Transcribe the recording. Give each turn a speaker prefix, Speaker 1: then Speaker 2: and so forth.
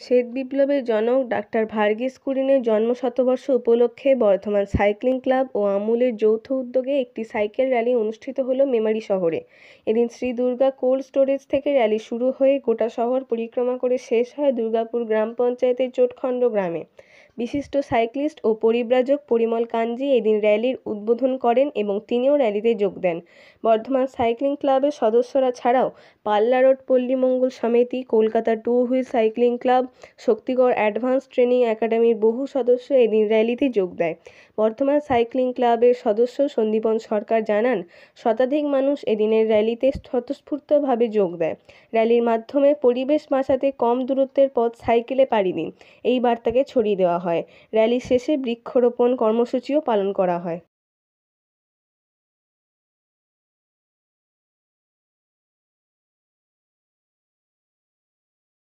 Speaker 1: শ্বেত বিপ্লবের জনক ডাক্তার ভার্গিস কুরিনের জন্মশতবর্ষ উপলক্ষে বর্ধমান সাইক্লিং ক্লাব ও আমুলের যৌথ উদ্যোগে একটি সাইকেল র্যালি অনুষ্ঠিত হল মেমারি শহরে। এদিন শ্রী দুর্গা কোল্ড স্টোরেজ থেকে র্যালি শুরু হয়ে গোটা শহর পরিক্রমা করে শেষ হয় দুর্গাপুর গ্রাম পঞ্চায়েতের চোটখণ্ড গ্রামে। বিশিষ্ট সাইক্লিস্ট ও পরিব্রাজক পরিমল কাঞ্জি এদিন র্যালির উদ্বোধন করেন এবং তিনিও র্যালিতে যোগ দেন। বর্ধমান সাইক্লিং ক্লাবের সদস্যরা ছাড়াও পাল্লা road, Palli Mangal Samiti, Kolkata two wheel cycling club, Shaktigarh advance training একাডেমির বহু সদস্য এদিন র্যালিতে যোগ দেয়। বর্ধমান সাইক্লিং ক্লাবের সদস্য সন্দীপন সরকার জানান, শতাধিক মানুষ এদিনের র্যালিতে স্বতঃস্ফূর্তভাবে যোগ দেয়। র্যালির মাধ্যমে পরিবেশ বাঁচাতে কম দূরত্বের পথ সাইকেলে পাড়ি দিন এই বার্তাকে ছড়িয়ে দেওয়া হয়। র্যালি শেষে বৃক্ষরোপণ কর্মসূচিও পালন করা হয়।